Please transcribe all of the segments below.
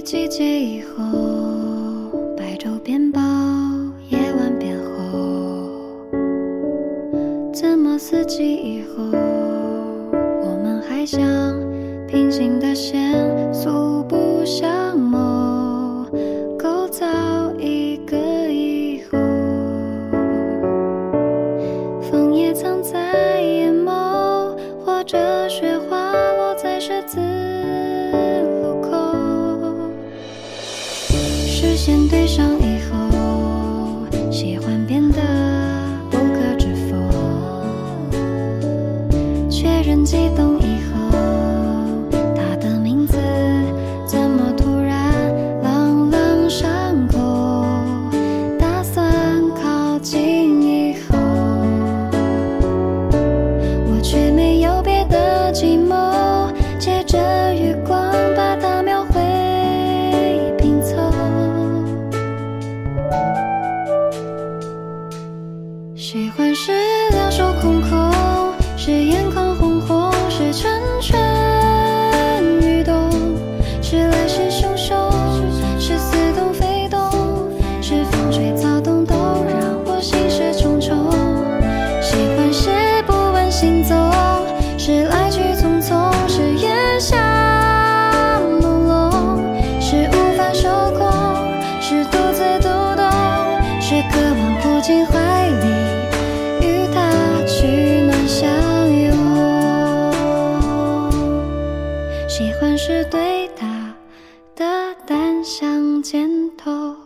季节以后，白昼变薄，夜晚变厚。怎么四季以后，我们还像平行的线，素不相谋，构造一个以后。枫叶藏在眼眸，或者面对上以后，喜欢变得不可置否。确认激动以后，他的名字怎么突然朗朗上口？打算靠近是两手空空，是眼眶是对他的单向箭头。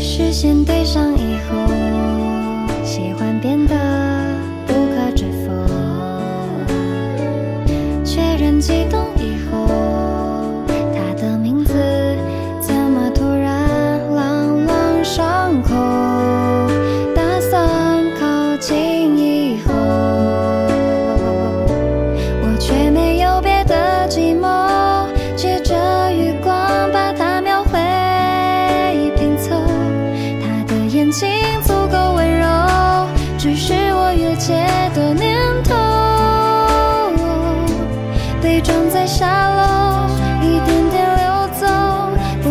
视线对上以后，激动以后，他的名字怎么突然朗朗上口？打算靠近以后，我却没有别的寂寞，借着月光把它描绘拼凑。他的眼睛足够温柔，只是我越界的沙漏，一点点流走，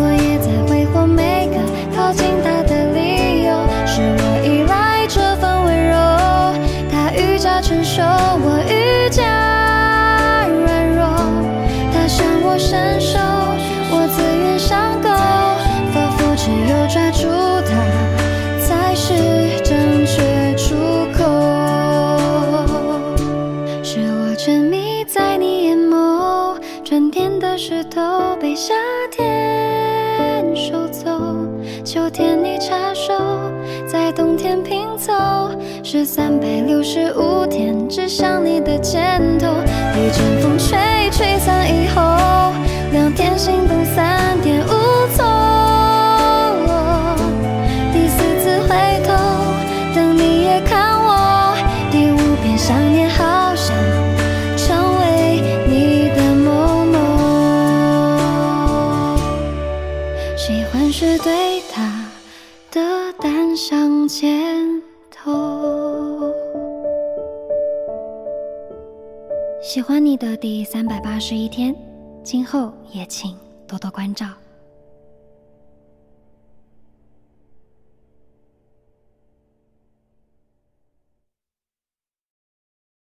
我也在挥霍每个靠近他的理由。是我依赖这份温柔，他愈加成熟，我愈加软弱。他向我伸手，我自愿上钩，仿佛只有抓住他，才是正确出口。是我沉迷在你，春天的石头被夏天收走，秋天你插手，在冬天拼凑，是三百六十五天指向你的箭头。一阵风吹，喜欢你的第三百八十一天，今后也请多多关照。